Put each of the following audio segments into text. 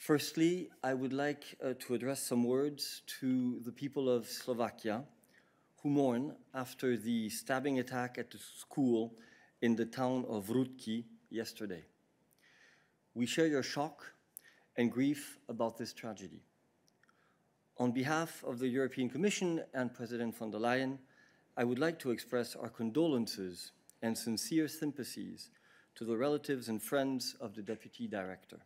Firstly, I would like uh, to address some words to the people of Slovakia who mourn after the stabbing attack at the school in the town of Rudki yesterday. We share your shock and grief about this tragedy. On behalf of the European Commission and President von der Leyen, I would like to express our condolences and sincere sympathies to the relatives and friends of the Deputy Director.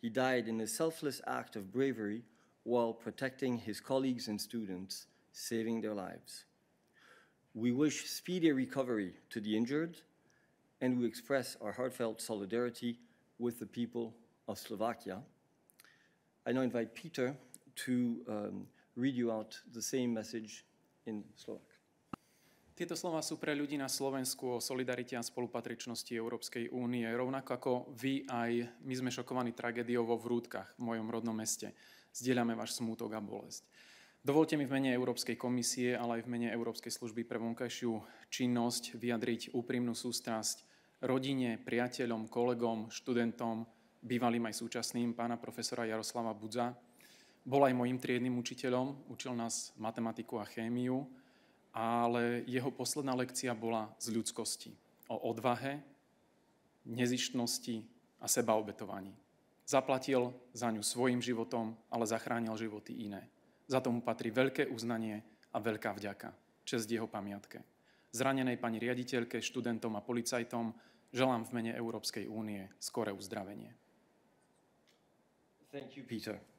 He died in a selfless act of bravery while protecting his colleagues and students, saving their lives. We wish speedy recovery to the injured, and we express our heartfelt solidarity with the people of Slovakia. I now invite Peter to um, read you out the same message in Slovak. Tieto slova sú pre ľudí na Slovensku o solidarite a spolupatričnosti Európskej únie. Rovnako ako vy, aj my sme šokovaní tragédiou vo Vrútkach, v mojom rodnom meste. Zdieľame váš smútok a bolesť. Dovolte mi v mene Európskej komisie, ale aj v mene Európskej služby pre vonkajšiu činnosť vyjadriť úprimnú sústrasť rodine, priateľom, kolegom, študentom, bývalým aj súčasným pána profesora Jaroslava Budza. Bol aj mojim triednym učiteľom, učil nás matematiku a chémiu ale jeho posledná lekcia bola z ľudskosti. O odvahe, nezištnosti a sebaobetovaní. Zaplatil za ňu svojim životom, ale zachránil životy iné. Za tomu patrí veľké uznanie a veľká vďaka. Čest jeho pamiatke. Zranenej pani riaditeľke, študentom a policajtom želám v mene Európskej únie skore uzdravenie. Thank you, Peter.